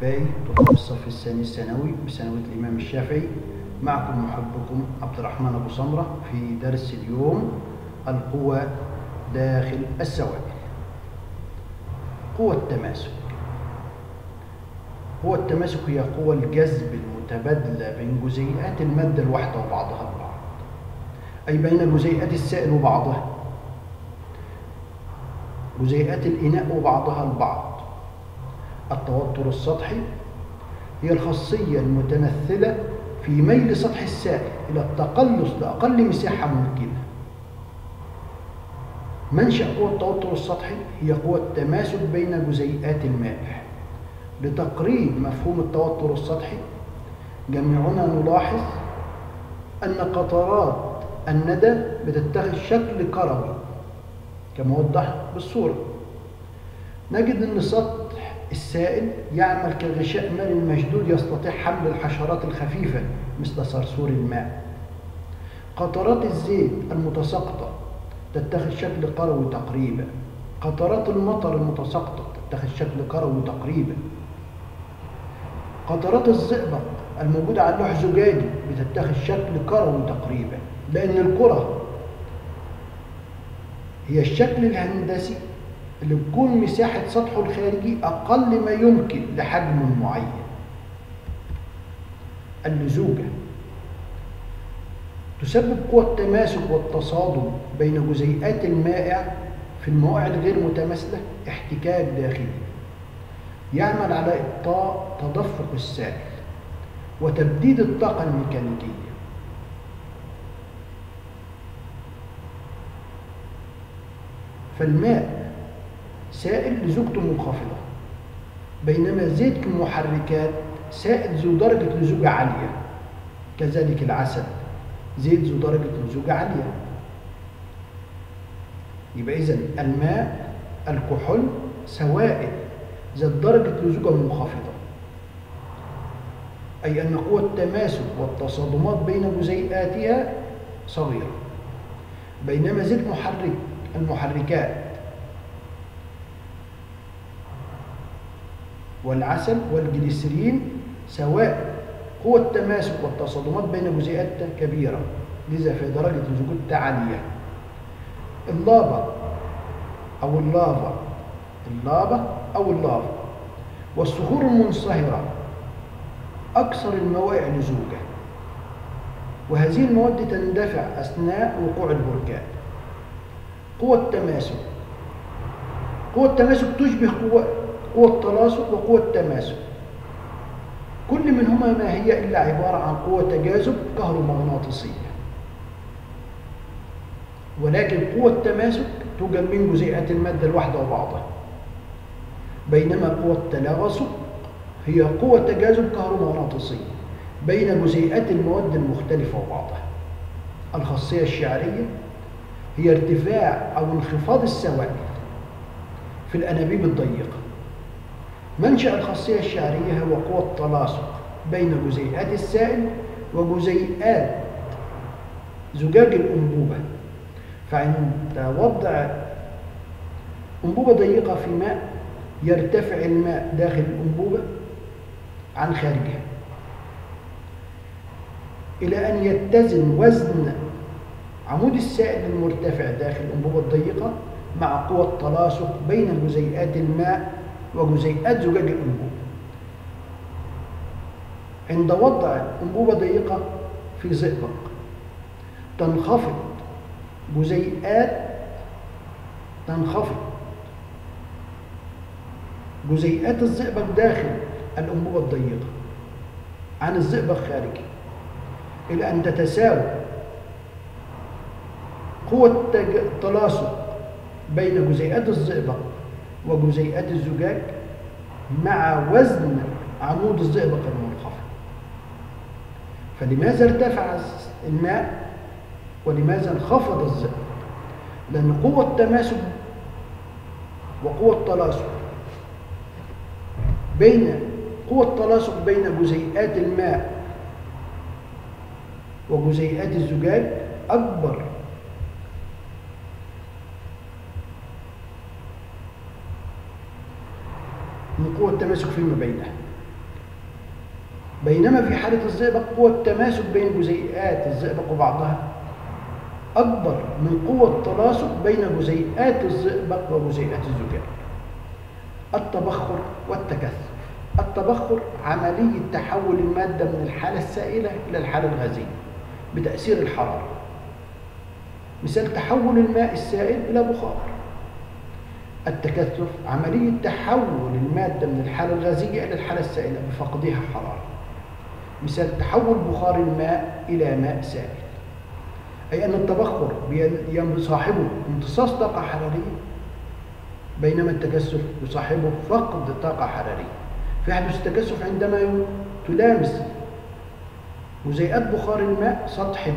باي طلاب الصف الثاني الثانوي بثانوية الإمام الشافعي. معكم محبكم عبد الرحمن أبو سمرة في درس اليوم القوى داخل السوائل قوى التماسك. قوى التماسك هي قوى الجذب المتبادلة بين جزيئات المادة الواحدة وبعضها البعض. أي بين جزيئات السائل وبعضها جزيئات الإناء وبعضها البعض. التوتر السطحي هي الخاصية المتمثلة في ميل سطح السائل إلى التقلص لأقل مساحة ممكنة. منشأ قوى التوتر السطحي هي قوى التماسك بين جزيئات المائع لتقريب مفهوم التوتر السطحي جميعنا نلاحظ أن قطرات الندى بتتخذ شكل كروي كما وضح بالصورة. نجد أن سطح السائل يعمل كغشاء مائي مشدود يستطيع حمل الحشرات الخفيفة مثل صرصور الماء. قطرات الزيت المتساقطة تتخذ شكل كروي تقريبا. قطرات المطر المتساقطة تتخذ شكل كروي تقريبا. قطرات الزئبق الموجودة على لوح زجاجي بتتخذ شكل كروي تقريبا لأن الكرة هي الشكل الهندسي اللي بتكون مساحة سطحه الخارجي أقل ما يمكن لحجم معين. اللزوجة تسبب قوى التماسك والتصادم بين جزيئات المائع في الموائع الغير متماثلة احتكاك داخلي. يعمل على إبطاء تدفق السائل وتبديد الطاقة الميكانيكية. فالماء سائل لزوجته منخفضة بينما زيت المحركات سائل ذو درجة لزوجة عالية. كذلك العسل زيت ذو درجة لزوجة عالية. يبقى إذا الماء الكحول سوائل ذات درجة لزوجة منخفضة. أي أن قوة التماسك والتصادمات بين جزيئاتها صغيرة. بينما زيت محرك المحركات والعسل والجليسرين سواء قوة التماسك والتصادمات بين جزيئاتها كبيرة. لذا في درجة لزوجتها عالية اللابا أو اللافا اللابا أو اللافا والصخور المنصهرة. أكثر الموائع لزوجة وهذه المواد تندفع أثناء وقوع البركان قوة التماسك. قوة التماسك تشبه قوة قوة التلاصق وقوة التماسك كل منهما ما هي إلا عبارة عن قوة تجاذب كهرومغناطيسية. ولكن قوة التماسك توجد من جزيئات المادة الواحدة وبعضها. بينما قوة التلاغص هي قوة تجاذب كهرومغناطيسية بين جزيئات المواد المختلفة وبعضها. الخاصية الشعرية هي ارتفاع أو انخفاض السوائل في الأنابيب الضيقة. منشأ الخاصية الشعرية هو قوة التلاصق بين جزيئات السائل وجزيئات زجاج الأنبوبة. فعند وضع أنبوبة ضيقة في ماء يرتفع الماء داخل الأنبوبة عن خارجها. إلى أن يتزن وزن عمود السائل المرتفع داخل الأنبوبة الضيقة مع قوة التلاصق بين جزيئات الماء وجزيئات زجاج الأنبوبة عند وضع أنبوبة ضيقة في زئبق. تنخفض. جزيئات تنخفض. جزيئات الزئبق داخل الأنبوبة الضيقة. عن الزئبق خارجي إلى أن تتساوى قوة التلاصق بين جزيئات الزئبق وجزيئات الزجاج مع وزن عمود الزئبق المنخفض. فلماذا ارتفع الماء ولماذا انخفض الزئبق؟ لأن قوة التماسك وقوة التلاصق بين قوة التلاصق بين جزيئات الماء وجزيئات الزجاج أكبر من قوة التماسك فيما بينها. بينما في حالة الزئبق قوة التماسك بين جزيئات الزئبق وبعضها أكبر من قوة التلاصق بين جزيئات الزئبق وجزيئات الزجاج. التبخر والتكثف. التبخر عملية تحول المادة من الحالة السائلة إلى الحالة الغازية بتأثير الحرارة. مثال تحول الماء السائل إلى بخار. التكثف عملية تحول المادة من الحالة الغازية إلى الحالة السائلة بفقدها حرارة. مثال تحول بخار الماء إلى ماء سائل. أي أن التبخر يصاحبه امتصاص طاقة حرارية بينما التكثف يصاحبه فقد طاقة حرارية. فيحدث التكثف عندما تلامس جزيئات بخار الماء سطح